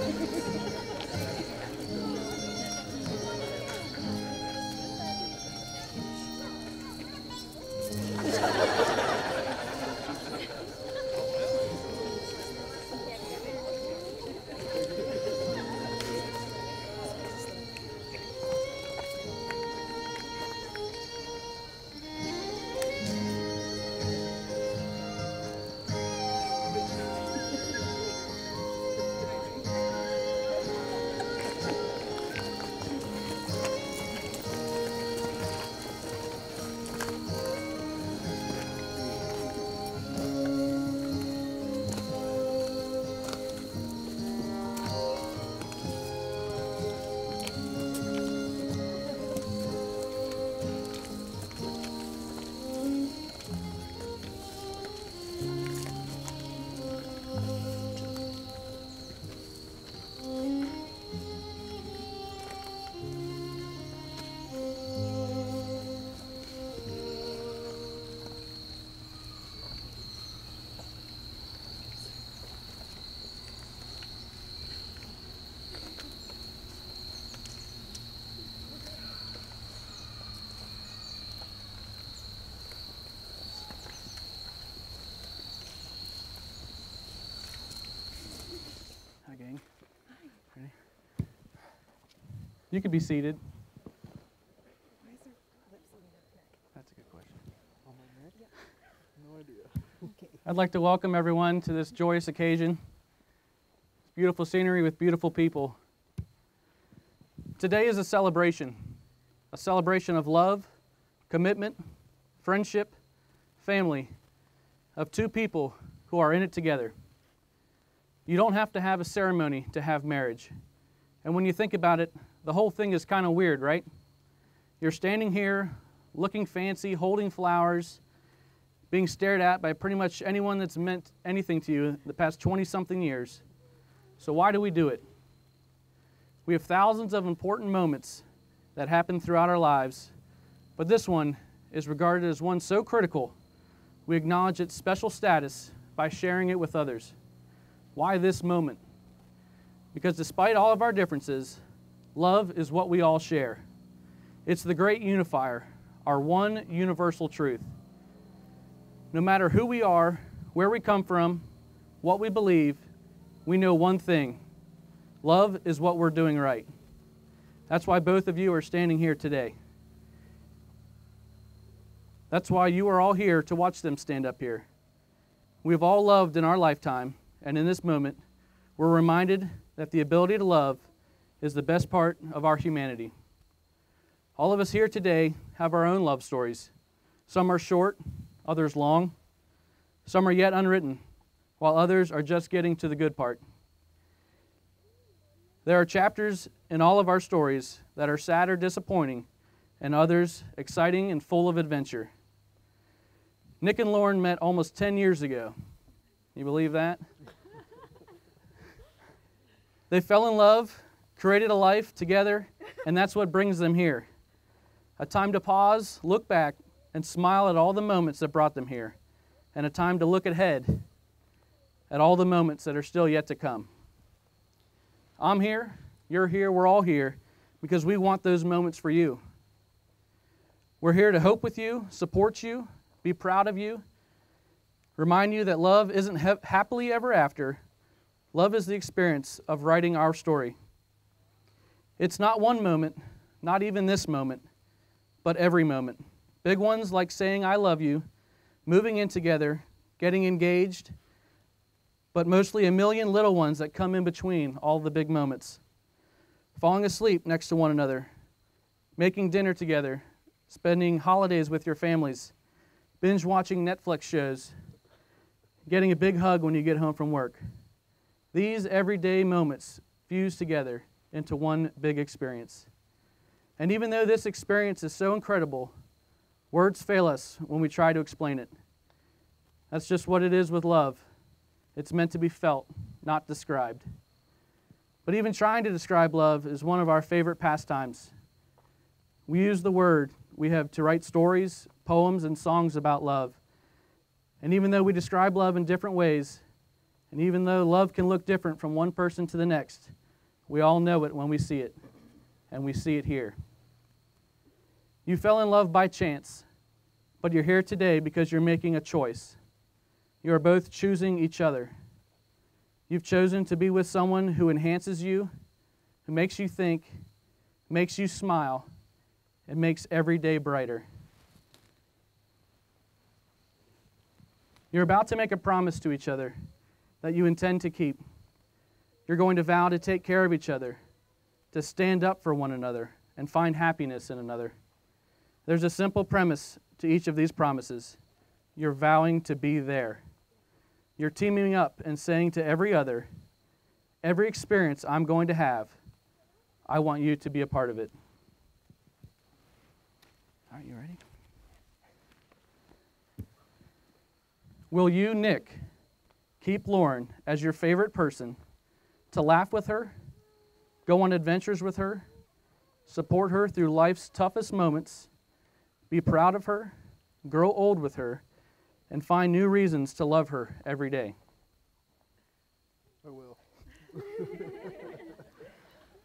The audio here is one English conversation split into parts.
Hi, gang. Ready? You could be seated. That's a good question. No idea. Okay. I'd like to welcome everyone to this joyous occasion. It's beautiful scenery with beautiful people. Today is a celebration a celebration of love, commitment, friendship, family, of two people who are in it together. You don't have to have a ceremony to have marriage. And when you think about it, the whole thing is kind of weird, right? You're standing here looking fancy, holding flowers, being stared at by pretty much anyone that's meant anything to you the past 20 something years. So, why do we do it? We have thousands of important moments that happen throughout our lives, but this one is regarded as one so critical, we acknowledge its special status by sharing it with others. Why this moment? Because despite all of our differences, love is what we all share. It's the great unifier, our one universal truth. No matter who we are, where we come from, what we believe, we know one thing love is what we're doing right. That's why both of you are standing here today. That's why you are all here to watch them stand up here. We've all loved in our lifetime, and in this moment, we're reminded that the ability to love is the best part of our humanity. All of us here today have our own love stories. Some are short, others long. Some are yet unwritten, while others are just getting to the good part. There are chapters in all of our stories that are sad or disappointing, and others exciting and full of adventure. Nick and Lauren met almost 10 years ago. You believe that? they fell in love, created a life together, and that's what brings them here. A time to pause, look back, and smile at all the moments that brought them here, and a time to look ahead at all the moments that are still yet to come. I'm here, you're here, we're all here because we want those moments for you. We're here to hope with you, support you, be proud of you, remind you that love isn't ha- happily ever after. Love is the experience of writing our story. It's not one moment, not even this moment, but every moment. Big ones like saying, I love you, moving in together, getting engaged, but mostly a million little ones that come in between all the big moments. Falling asleep next to one another, making dinner together, spending holidays with your families, binge watching Netflix shows, getting a big hug when you get home from work. These everyday moments fuse together into one big experience. And even though this experience is so incredible, words fail us when we try to explain it. That's just what it is with love. It's meant to be felt, not described. But even trying to describe love is one of our favorite pastimes. We use the word we have to write stories, poems, and songs about love. And even though we describe love in different ways, And even though love can look different from one person to the next, we all know it when we see it, and we see it here. You fell in love by chance, but you're here today because you're making a choice. You are both choosing each other. You've chosen to be with someone who enhances you, who makes you think, makes you smile, and makes every day brighter. You're about to make a promise to each other that you intend to keep. You're going to vow to take care of each other, to stand up for one another, and find happiness in another. There's a simple premise to each of these promises you're vowing to be there. You're teaming up and saying to every other, every experience I'm going to have, I want you to be a part of it. Are you ready? Will you, Nick, keep Lauren as your favorite person to laugh with her, go on adventures with her, support her through life's toughest moments, be proud of her, grow old with her, and find new reasons to love her every day? I will.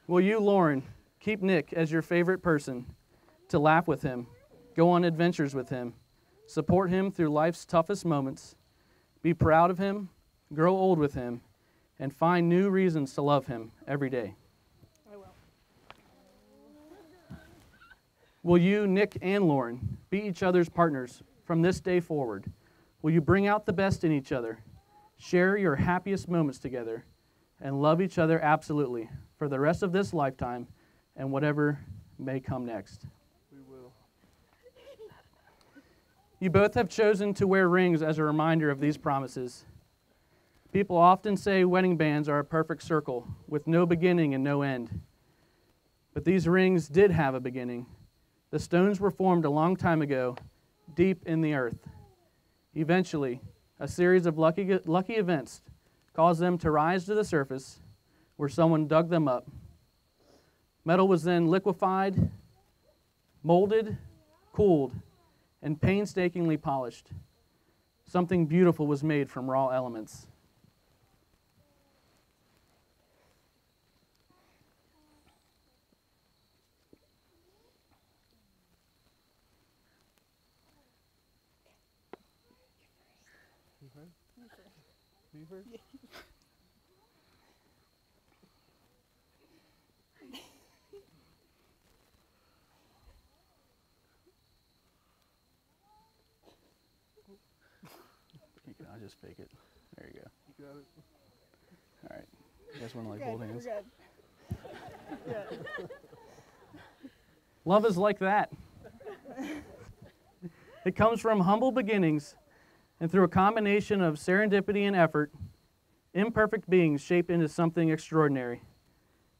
Will you, Lauren, keep Nick as your favorite person to laugh with him, go on adventures with him, support him through life's toughest moments, be proud of him, grow old with him, and find new reasons to love him every day? I will. Will you, Nick and Lauren, be each other's partners from this day forward? Will you bring out the best in each other, share your happiest moments together, and love each other absolutely for the rest of this lifetime and whatever may come next? We will. You both have chosen to wear rings as a reminder of these promises. People often say wedding bands are a perfect circle with no beginning and no end. But these rings did have a beginning. The stones were formed a long time ago, deep in the earth. Eventually, a series of lucky, lucky events caused them to rise to the surface where someone dug them up. Metal was then liquefied, molded, cooled, and painstakingly polished. Something beautiful was made from raw elements. You can, I'll just fake it. There you go. You got it. All right. You guys want to like Good, hold hands? Good. Love is like that. it comes from humble beginnings, and through a combination of serendipity and effort, imperfect beings shape into something extraordinary.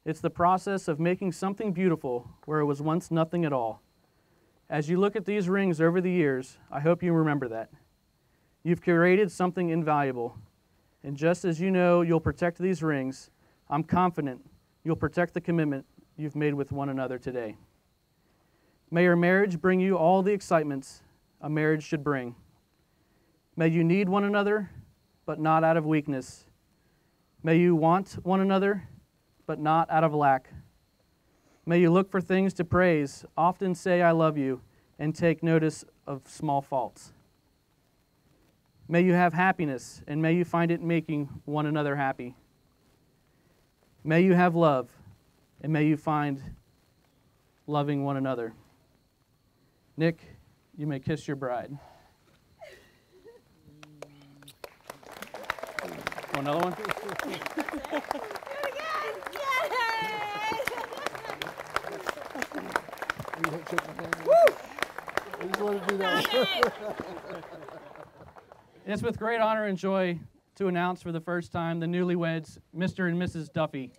It's the process of making something beautiful where it was once nothing at all. As you look at these rings over the years, I hope you remember that. You've created something invaluable. And just as you know you'll protect these rings, I'm confident you'll protect the commitment you've made with one another today. May your marriage bring you all the excitements a marriage should bring. May you need one another, but not out of weakness. May you want one another, but not out of lack. May you look for things to praise, often say, I love you, and take notice of small faults. May you have happiness, and may you find it making one another happy. May you have love, and may you find loving one another. Nick, you may kiss your bride. Want another one? Do it again. Yay! You don't shake my hand. I just want to do that. It's with great honor and joy to announce for the first time the newlyweds, Mr. and Mrs. Duffy.